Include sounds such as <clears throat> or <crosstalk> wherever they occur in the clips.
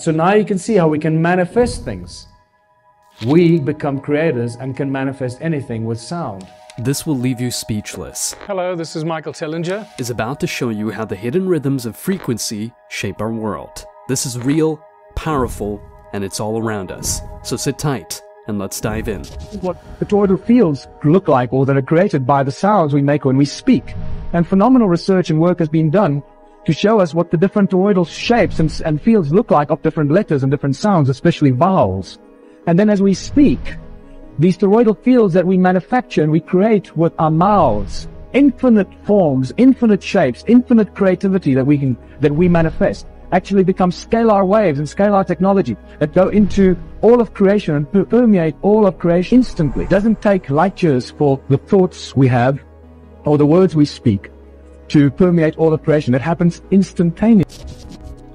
So now you can see how we can manifest things. We become creators and can manifest anything with sound. This will leave you speechless. Hello, this is Michael Tellinger. Is about to show you how the hidden rhythms of frequency shape our world. This is real, powerful, and it's all around us. So sit tight and let's dive in. What the toroidal fields look like or that are created by the sounds we make when we speak. And phenomenal research and work has been done to show us what the different toroidal shapes and, and fields look like of different letters and different sounds, especially vowels. And then as we speak, these toroidal fields that we manufacture and we create with our mouths, infinite forms, infinite shapes, infinite creativity that we can, that we manifest, actually become scalar waves and scalar technology that go into all of creation and per- permeate all of creation instantly. It doesn't take light years for the thoughts we have or the words we speak to permeate all of creation. It happens instantaneously.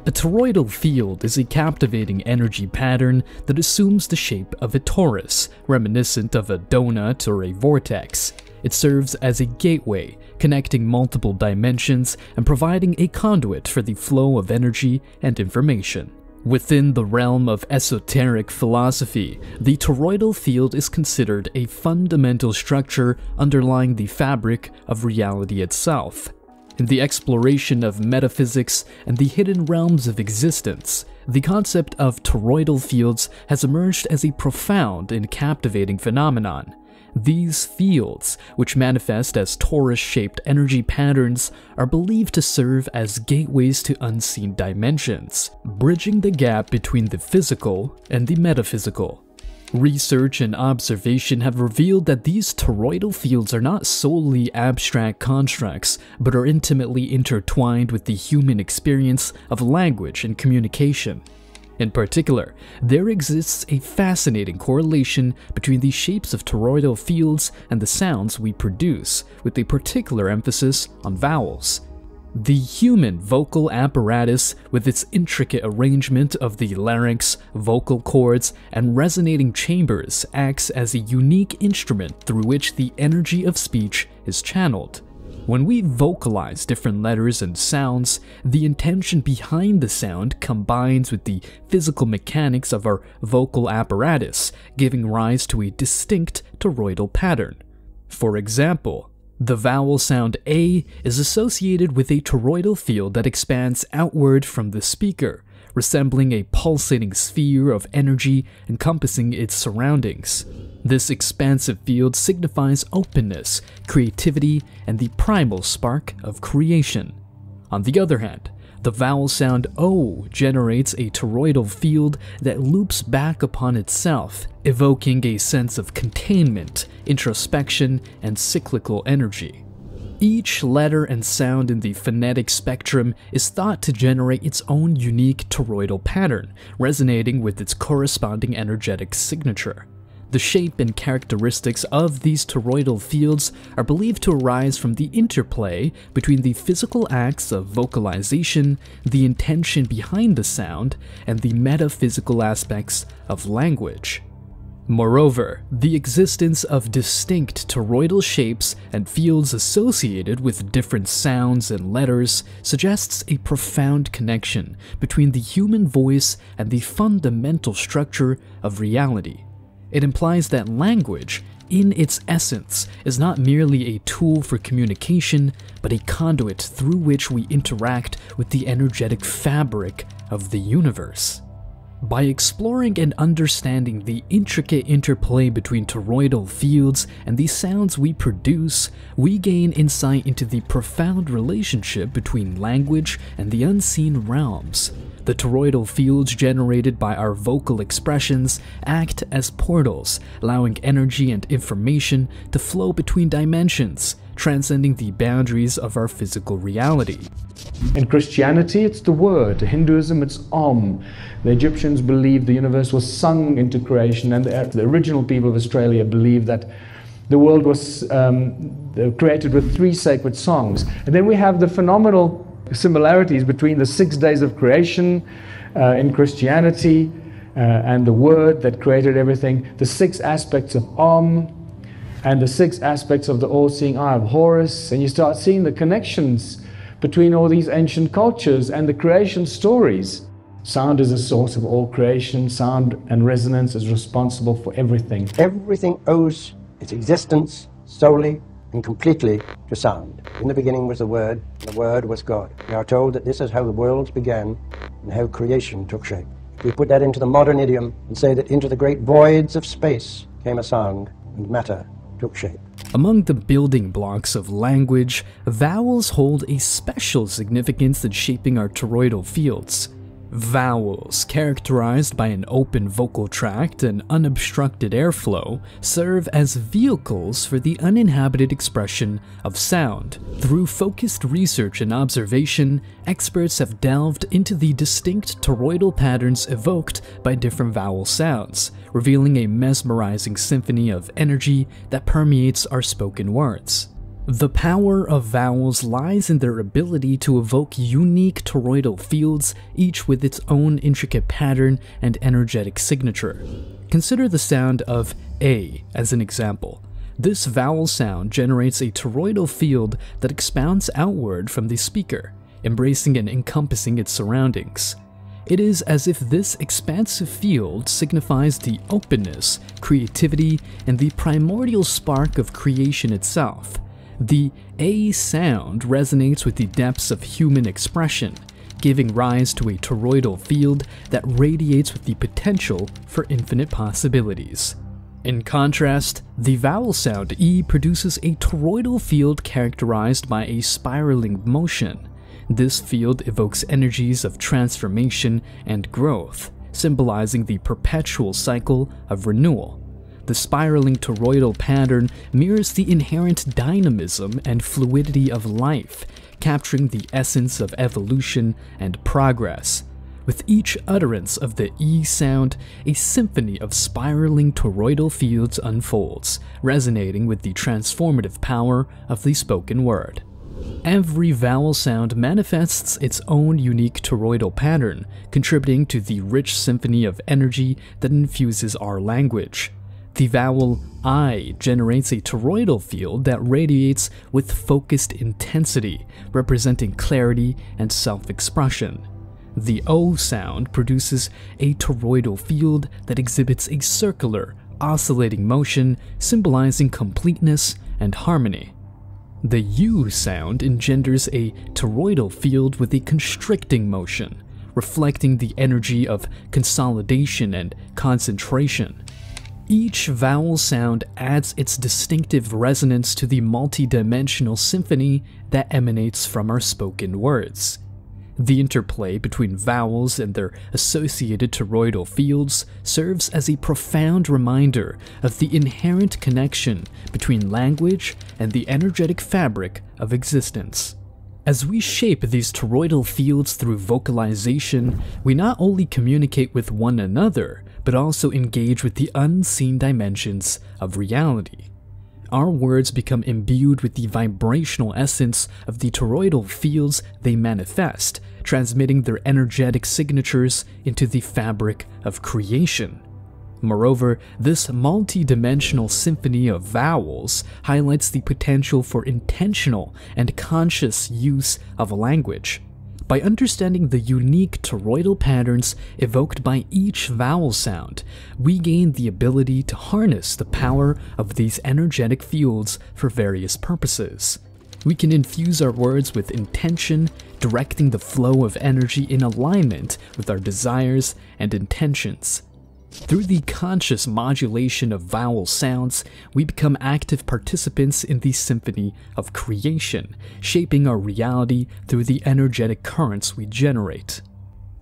A toroidal field is a captivating energy pattern that assumes the shape of a torus, reminiscent of a donut or a vortex. It serves as a gateway, connecting multiple dimensions and providing a conduit for the flow of energy and information. Within the realm of esoteric philosophy, the toroidal field is considered a fundamental structure underlying the fabric of reality itself. In the exploration of metaphysics and the hidden realms of existence, the concept of toroidal fields has emerged as a profound and captivating phenomenon. These fields, which manifest as torus shaped energy patterns, are believed to serve as gateways to unseen dimensions, bridging the gap between the physical and the metaphysical. Research and observation have revealed that these toroidal fields are not solely abstract constructs, but are intimately intertwined with the human experience of language and communication. In particular, there exists a fascinating correlation between the shapes of toroidal fields and the sounds we produce, with a particular emphasis on vowels. The human vocal apparatus, with its intricate arrangement of the larynx, vocal cords, and resonating chambers, acts as a unique instrument through which the energy of speech is channeled. When we vocalize different letters and sounds, the intention behind the sound combines with the physical mechanics of our vocal apparatus, giving rise to a distinct toroidal pattern. For example, the vowel sound A is associated with a toroidal field that expands outward from the speaker, resembling a pulsating sphere of energy encompassing its surroundings. This expansive field signifies openness, creativity, and the primal spark of creation. On the other hand, the vowel sound O generates a toroidal field that loops back upon itself, evoking a sense of containment, introspection, and cyclical energy. Each letter and sound in the phonetic spectrum is thought to generate its own unique toroidal pattern, resonating with its corresponding energetic signature. The shape and characteristics of these toroidal fields are believed to arise from the interplay between the physical acts of vocalization, the intention behind the sound, and the metaphysical aspects of language. Moreover, the existence of distinct toroidal shapes and fields associated with different sounds and letters suggests a profound connection between the human voice and the fundamental structure of reality. It implies that language, in its essence, is not merely a tool for communication, but a conduit through which we interact with the energetic fabric of the universe. By exploring and understanding the intricate interplay between toroidal fields and the sounds we produce, we gain insight into the profound relationship between language and the unseen realms. The toroidal fields generated by our vocal expressions act as portals, allowing energy and information to flow between dimensions, transcending the boundaries of our physical reality. In Christianity, it's the word. In Hinduism, it's Om. The Egyptians believed the universe was sung into creation, and the, original people of Australia believed that the world was um, created with three sacred songs. And then we have the phenomenal similarities between the six days of creation uh, in Christianity uh, and the Word that created everything, the six aspects of Om, and the six aspects of the all seeing eye of Horus, and you start seeing the connections between all these ancient cultures and the creation stories. Sound is the source of all creation. Sound and resonance is responsible for everything. Everything owes its existence solely and completely to sound. In the beginning was the Word, and the Word was God. We are told that this is how the worlds began and how creation took shape. If we put that into the modern idiom and say that into the great voids of space came a sound and matter took shape. Among the building blocks of language, vowels hold a special significance in shaping our toroidal fields. Vowels, characterized by an open vocal tract and unobstructed airflow, serve as vehicles for the uninhabited expression of sound. Through focused research and observation, experts have delved into the distinct toroidal patterns evoked by different vowel sounds, revealing a mesmerizing symphony of energy that permeates our spoken words. The power of vowels lies in their ability to evoke unique toroidal fields, each with its own intricate pattern and energetic signature. Consider the sound of A as an example. This vowel sound generates a toroidal field that expands outward from the speaker, embracing and encompassing its surroundings. It is as if this expansive field signifies the openness, creativity, and the primordial spark of creation itself. The A sound resonates with the depths of human expression, giving rise to a toroidal field that radiates with the potential for infinite possibilities. In contrast, the vowel sound E produces a toroidal field characterized by a spiraling motion. This field evokes energies of transformation and growth, symbolizing the perpetual cycle of renewal. The spiraling toroidal pattern mirrors the inherent dynamism and fluidity of life, capturing the essence of evolution and progress. With each utterance of the E sound, a symphony of spiraling toroidal fields unfolds, resonating with the transformative power of the spoken word. Every vowel sound manifests its own unique toroidal pattern, contributing to the rich symphony of energy that infuses our language. The vowel I generates a toroidal field that radiates with focused intensity, representing clarity and self-expression. The O sound produces a toroidal field that exhibits a circular, oscillating motion symbolizing completeness and harmony. The U sound engenders a toroidal field with a constricting motion, reflecting the energy of consolidation and concentration. Each vowel sound adds its distinctive resonance to the multi-dimensional symphony that emanates from our spoken words. The interplay between vowels and their associated toroidal fields serves as a profound reminder of the inherent connection between language and the energetic fabric of existence. As we shape these toroidal fields through vocalization, we not only communicate with one another, but also engage with the unseen dimensions of reality. Our words become imbued with the vibrational essence of the toroidal fields they manifest, transmitting their energetic signatures into the fabric of creation. Moreover, this multi-dimensional symphony of vowels highlights the potential for intentional and conscious use of language. By understanding the unique toroidal patterns evoked by each vowel sound, we gain the ability to harness the power of these energetic fields for various purposes. We can infuse our words with intention, directing the flow of energy in alignment with our desires and intentions. Through the conscious modulation of vowel sounds, we become active participants in the symphony of creation, shaping our reality through the energetic currents we generate.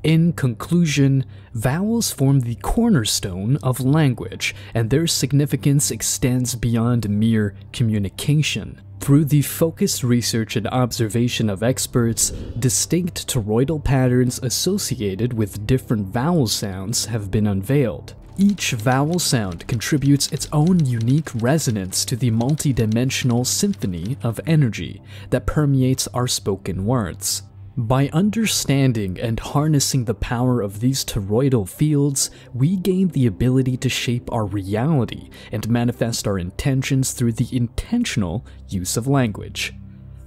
In conclusion, vowels form the cornerstone of language, and their significance extends beyond mere communication. Through the focused research and observation of experts, distinct toroidal patterns associated with different vowel sounds have been unveiled. Each vowel sound contributes its own unique resonance to the multidimensional symphony of energy that permeates our spoken words. By understanding and harnessing the power of these toroidal fields, we gain the ability to shape our reality and manifest our intentions through the intentional use of language.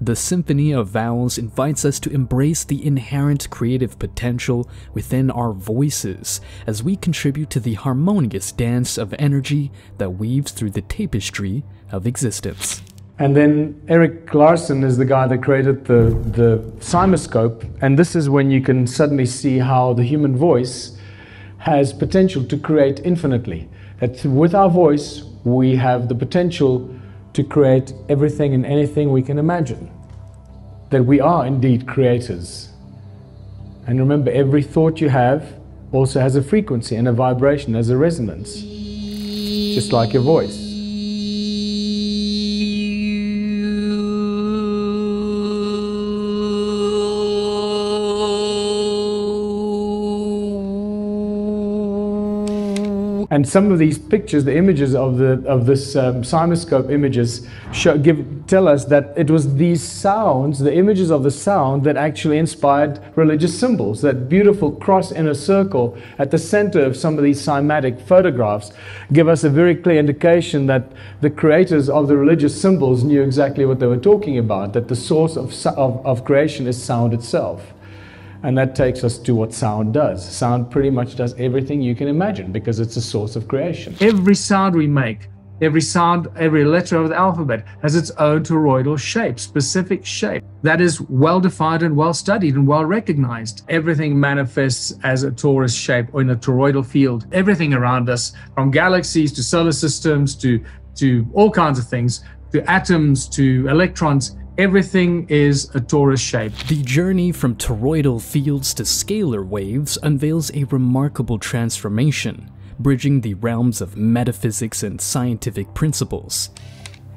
The Symphony of Vowels invites us to embrace the inherent creative potential within our voices as we contribute to the harmonious dance of energy that weaves through the tapestry of existence. And then Eric Larson is the guy that created the, the CymaScope. And this is when you can suddenly see how the human voice has potential to create infinitely. That with our voice, we have the potential to create everything and anything we can imagine. That we are indeed creators. And remember, every thought you have also has a frequency and a vibration, as a resonance, just like your voice. And some of these pictures, the images of the of this um, CymaScope images, show, give tell us that it was these sounds, the images of the sound, that actually inspired religious symbols. That beautiful cross in a circle at the center of some of these cymatic photographs give us a very clear indication that the creators of the religious symbols knew exactly what they were talking about. That the source of of, of creation is sound itself. And that takes us to what sound does. Sound pretty much does everything you can imagine because it's a source of creation. Every sound we make, every sound, every letter of the alphabet has its own toroidal shape, specific shape that is well defined and well studied and well recognized. Everything manifests as a torus shape or in a toroidal field. Everything around us, from galaxies to solar systems to, to all kinds of things, to atoms to electrons, Everything is a torus shape. The journey from toroidal fields to scalar waves unveils a remarkable transformation, bridging the realms of metaphysics and scientific principles.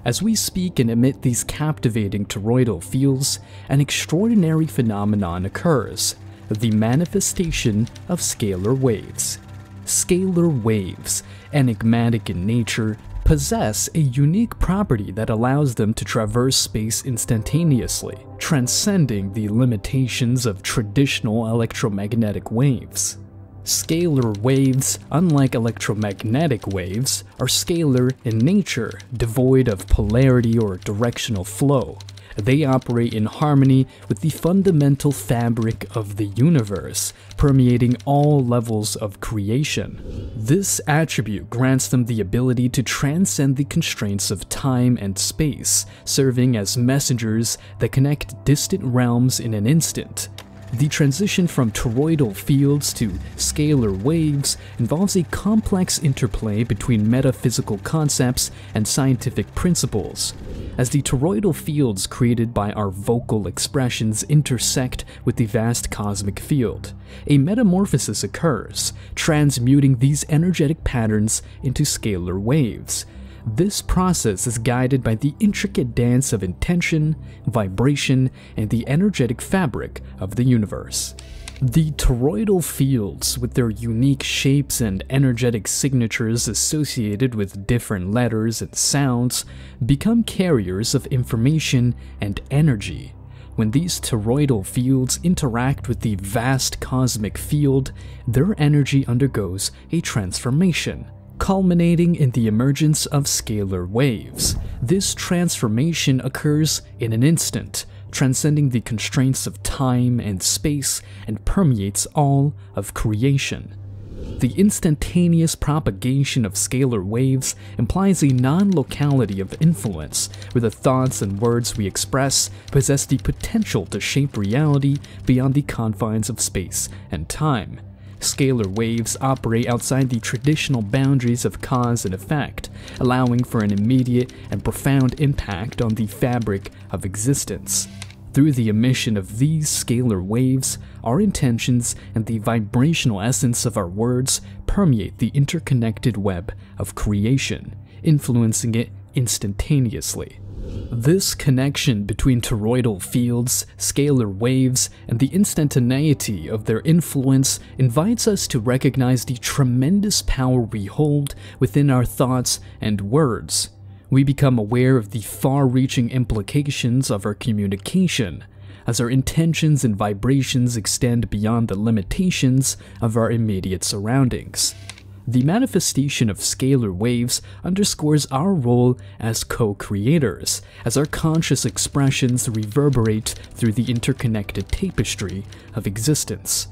As we speak and emit these captivating toroidal fields, an extraordinary phenomenon occurs the manifestation of scalar waves. Scalar waves, enigmatic in nature, possess a unique property that allows them to traverse space instantaneously, transcending the limitations of traditional electromagnetic waves. Scalar waves, unlike electromagnetic waves, are scalar in nature, devoid of polarity or directional flow, they operate in harmony with the fundamental fabric of the universe, permeating all levels of creation. This attribute grants them the ability to transcend the constraints of time and space, serving as messengers that connect distant realms in an instant, the transition from toroidal fields to scalar waves involves a complex interplay between metaphysical concepts and scientific principles. As the toroidal fields created by our vocal expressions intersect with the vast cosmic field, a metamorphosis occurs, transmuting these energetic patterns into scalar waves, this process is guided by the intricate dance of intention, vibration, and the energetic fabric of the universe. The toroidal fields, with their unique shapes and energetic signatures associated with different letters and sounds, become carriers of information and energy. When these toroidal fields interact with the vast cosmic field, their energy undergoes a transformation culminating in the emergence of scalar waves. This transformation occurs in an instant, transcending the constraints of time and space and permeates all of creation. The instantaneous propagation of scalar waves implies a non-locality of influence, where the thoughts and words we express possess the potential to shape reality beyond the confines of space and time. Scalar waves operate outside the traditional boundaries of cause and effect, allowing for an immediate and profound impact on the fabric of existence. Through the emission of these scalar waves, our intentions and the vibrational essence of our words permeate the interconnected web of creation, influencing it instantaneously. This connection between toroidal fields, scalar waves, and the instantaneity of their influence invites us to recognize the tremendous power we hold within our thoughts and words. We become aware of the far-reaching implications of our communication, as our intentions and vibrations extend beyond the limitations of our immediate surroundings. The manifestation of scalar waves underscores our role as co creators, as our conscious expressions reverberate through the interconnected tapestry of existence.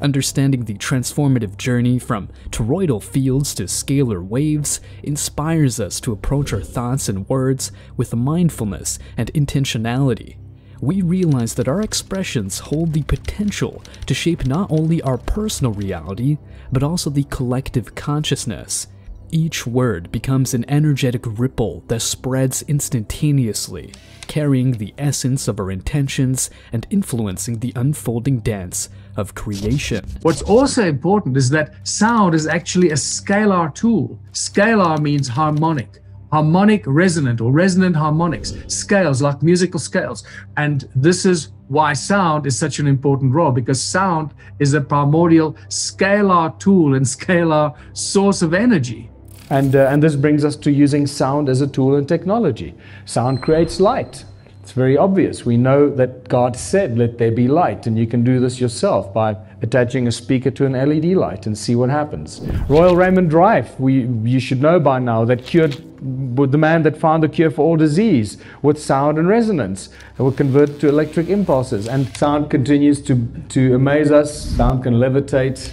Understanding the transformative journey from toroidal fields to scalar waves inspires us to approach our thoughts and words with mindfulness and intentionality. We realize that our expressions hold the potential to shape not only our personal reality, but also the collective consciousness. Each word becomes an energetic ripple that spreads instantaneously, carrying the essence of our intentions and influencing the unfolding dance of creation. What's also important is that sound is actually a scalar tool. Scalar means harmonic. Harmonic resonant or resonant harmonics, scales like musical scales. And this is why sound is such an important role because sound is a primordial scalar tool and scalar source of energy. And, uh, and this brings us to using sound as a tool in technology. Sound creates light. It's very obvious. We know that God said, Let there be light, and you can do this yourself by attaching a speaker to an LED light and see what happens. Royal Raymond Rife, we, you should know by now, that cured the man that found the cure for all disease with sound and resonance. It will convert to electric impulses, and sound continues to, to amaze us. Sound can levitate.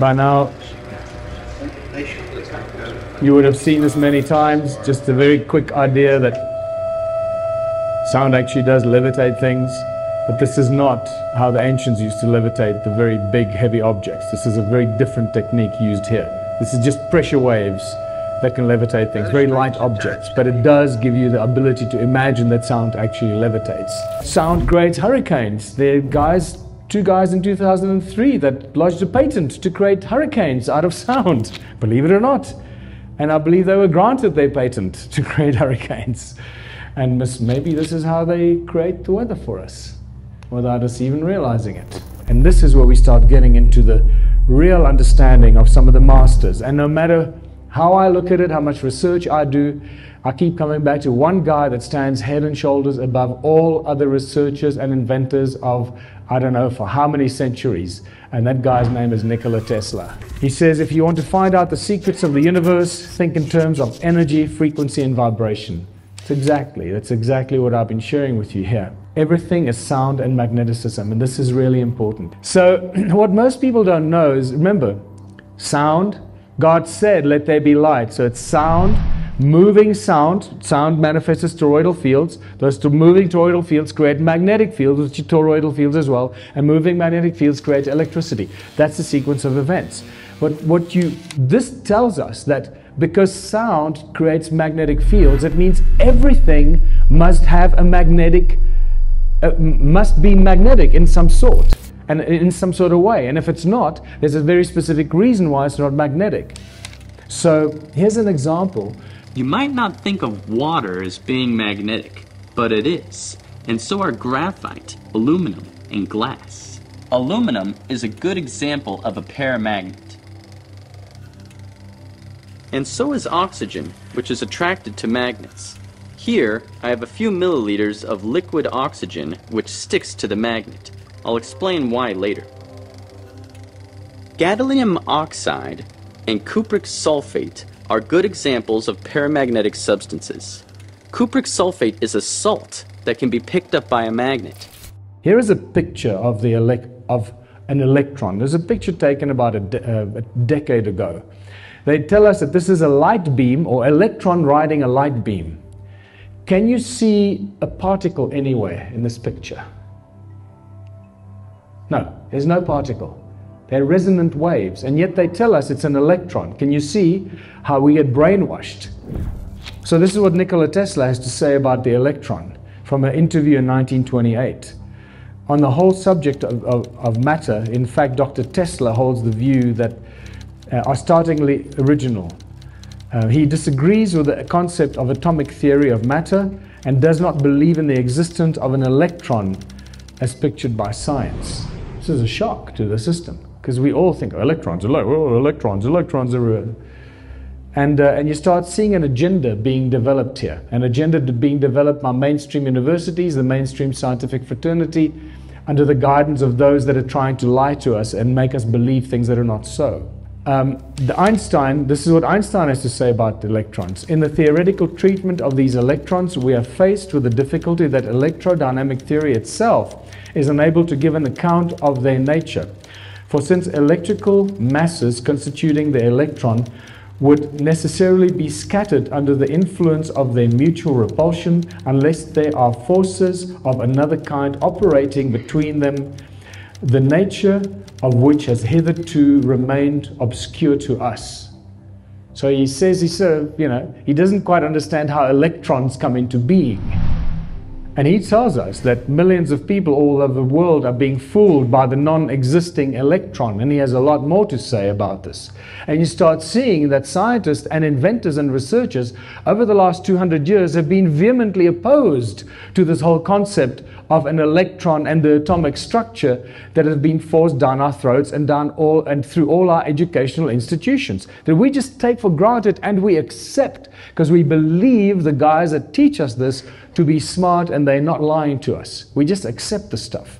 By now, you would have seen this many times. Just a very quick idea that Sound actually does levitate things, but this is not how the ancients used to levitate the very big, heavy objects. This is a very different technique used here. This is just pressure waves that can levitate things, very light objects, but it does give you the ability to imagine that sound actually levitates. Sound creates hurricanes. There are guys, two guys in 2003 that lodged a patent to create hurricanes out of sound, <laughs> believe it or not. And I believe they were granted their patent to create <laughs> hurricanes. And maybe this is how they create the weather for us without us even realizing it. And this is where we start getting into the real understanding of some of the masters. And no matter how I look at it, how much research I do, I keep coming back to one guy that stands head and shoulders above all other researchers and inventors of, I don't know, for how many centuries. And that guy's name is Nikola Tesla. He says if you want to find out the secrets of the universe, think in terms of energy, frequency, and vibration. Exactly, that's exactly what I've been sharing with you here. Everything is sound and magneticism, and this is really important. So, <clears throat> what most people don't know is remember, sound, God said, let there be light. So, it's sound, moving sound. Sound manifests as toroidal fields. Those moving toroidal fields create magnetic fields, which are toroidal fields as well, and moving magnetic fields create electricity. That's the sequence of events. But what you, this tells us that because sound creates magnetic fields, it means everything must have a magnetic, uh, must be magnetic in some sort and in some sort of way. And if it's not, there's a very specific reason why it's not magnetic. So here's an example. You might not think of water as being magnetic, but it is. And so are graphite, aluminum, and glass. Aluminum is a good example of a paramagnet and so is oxygen, which is attracted to magnets. Here, I have a few milliliters of liquid oxygen which sticks to the magnet. I'll explain why later. Gadolinium oxide and cupric sulfate are good examples of paramagnetic substances. Cupric sulfate is a salt that can be picked up by a magnet. Here is a picture of, the of an electron. There's a picture taken about a, de uh, a decade ago. They tell us that this is a light beam or electron riding a light beam. Can you see a particle anywhere in this picture? No, there's no particle. They're resonant waves, and yet they tell us it's an electron. Can you see how we get brainwashed? So, this is what Nikola Tesla has to say about the electron from an interview in 1928. On the whole subject of, of, of matter, in fact, Dr. Tesla holds the view that are startlingly original. Uh, he disagrees with the concept of atomic theory of matter and does not believe in the existence of an electron as pictured by science. This is a shock to the system because we all think oh, electrons, oh, electrons, electrons are. And, uh, and you start seeing an agenda being developed here, an agenda being developed by mainstream universities, the mainstream scientific fraternity, under the guidance of those that are trying to lie to us and make us believe things that are not so. Um, the Einstein, this is what Einstein has to say about electrons. In the theoretical treatment of these electrons, we are faced with the difficulty that electrodynamic theory itself is unable to give an account of their nature. For since electrical masses constituting the electron would necessarily be scattered under the influence of their mutual repulsion unless there are forces of another kind operating between them, the nature of which has hitherto remained obscure to us. So he says he sort of, you know, he doesn't quite understand how electrons come into being. And he tells us that millions of people all over the world are being fooled by the non existing electron. And he has a lot more to say about this. And you start seeing that scientists and inventors and researchers over the last 200 years have been vehemently opposed to this whole concept of an electron and the atomic structure that has been forced down our throats and down all and through all our educational institutions that we just take for granted and we accept because we believe the guys that teach us this to be smart and they're not lying to us. We just accept the stuff.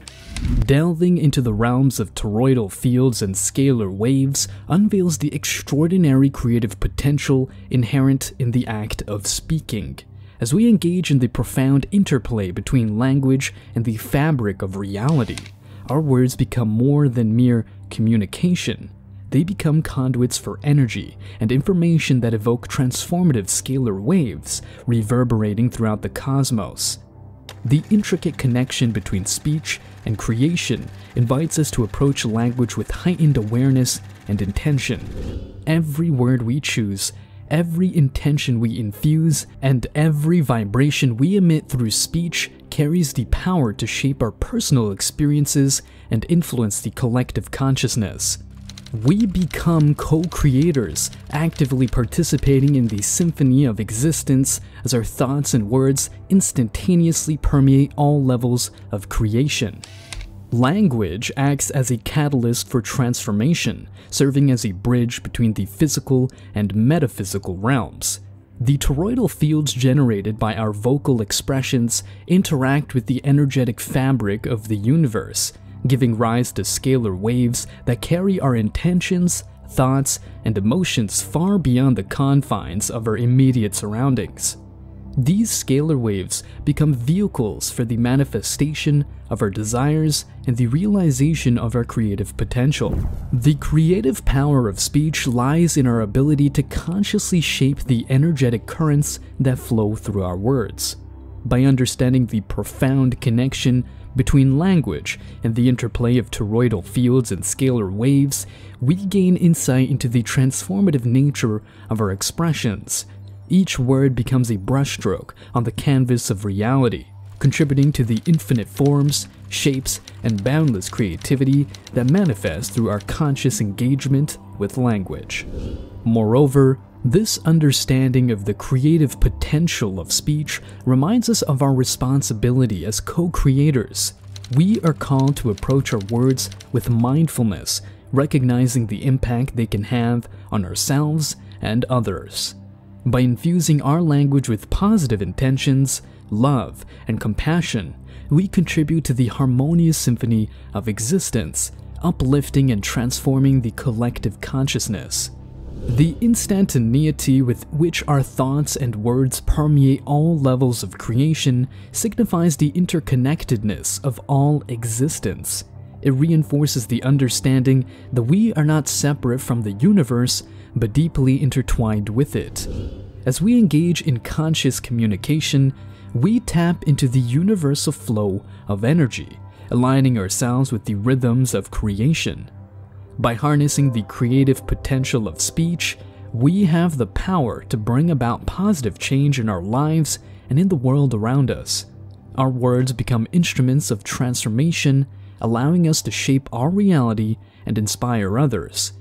Delving into the realms of toroidal fields and scalar waves unveils the extraordinary creative potential inherent in the act of speaking. As we engage in the profound interplay between language and the fabric of reality, our words become more than mere communication. They become conduits for energy and information that evoke transformative scalar waves reverberating throughout the cosmos. The intricate connection between speech and creation invites us to approach language with heightened awareness and intention. Every word we choose every intention we infuse and every vibration we emit through speech carries the power to shape our personal experiences and influence the collective consciousness. We become co-creators, actively participating in the symphony of existence as our thoughts and words instantaneously permeate all levels of creation. Language acts as a catalyst for transformation, serving as a bridge between the physical and metaphysical realms. The toroidal fields generated by our vocal expressions interact with the energetic fabric of the universe, giving rise to scalar waves that carry our intentions, thoughts, and emotions far beyond the confines of our immediate surroundings. These scalar waves become vehicles for the manifestation of our desires and the realization of our creative potential. The creative power of speech lies in our ability to consciously shape the energetic currents that flow through our words. By understanding the profound connection between language and the interplay of toroidal fields and scalar waves, we gain insight into the transformative nature of our expressions each word becomes a brushstroke on the canvas of reality, contributing to the infinite forms, shapes, and boundless creativity that manifest through our conscious engagement with language. Moreover, this understanding of the creative potential of speech reminds us of our responsibility as co-creators. We are called to approach our words with mindfulness, recognizing the impact they can have on ourselves and others. By infusing our language with positive intentions, love, and compassion, we contribute to the harmonious symphony of existence, uplifting and transforming the collective consciousness. The instantaneity with which our thoughts and words permeate all levels of creation signifies the interconnectedness of all existence. It reinforces the understanding that we are not separate from the universe, but deeply intertwined with it. As we engage in conscious communication, we tap into the universal flow of energy, aligning ourselves with the rhythms of creation. By harnessing the creative potential of speech, we have the power to bring about positive change in our lives and in the world around us. Our words become instruments of transformation, allowing us to shape our reality and inspire others.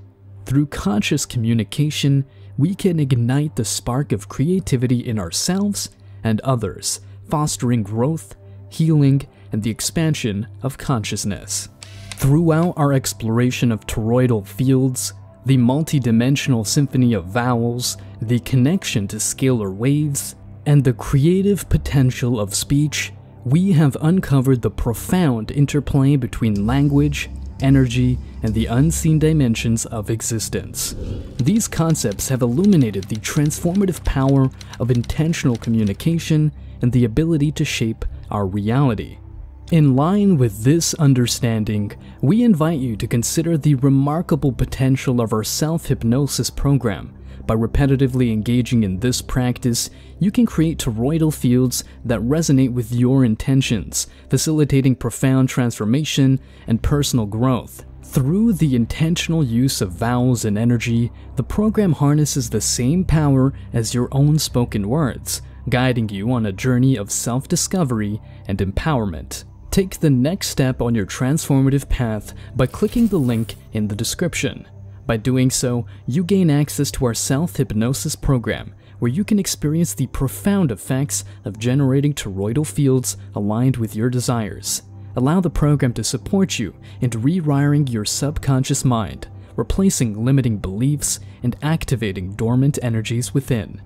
Through conscious communication, we can ignite the spark of creativity in ourselves and others, fostering growth, healing, and the expansion of consciousness. Throughout our exploration of toroidal fields, the multidimensional symphony of vowels, the connection to scalar waves, and the creative potential of speech, we have uncovered the profound interplay between language energy, and the unseen dimensions of existence. These concepts have illuminated the transformative power of intentional communication and the ability to shape our reality. In line with this understanding, we invite you to consider the remarkable potential of our self hypnosis program. By repetitively engaging in this practice, you can create toroidal fields that resonate with your intentions, facilitating profound transformation and personal growth. Through the intentional use of vowels and energy, the program harnesses the same power as your own spoken words, guiding you on a journey of self discovery and empowerment. Take the next step on your transformative path by clicking the link in the description. By doing so, you gain access to our self hypnosis program, where you can experience the profound effects of generating toroidal fields aligned with your desires. Allow the program to support you in rewiring your subconscious mind, replacing limiting beliefs and activating dormant energies within.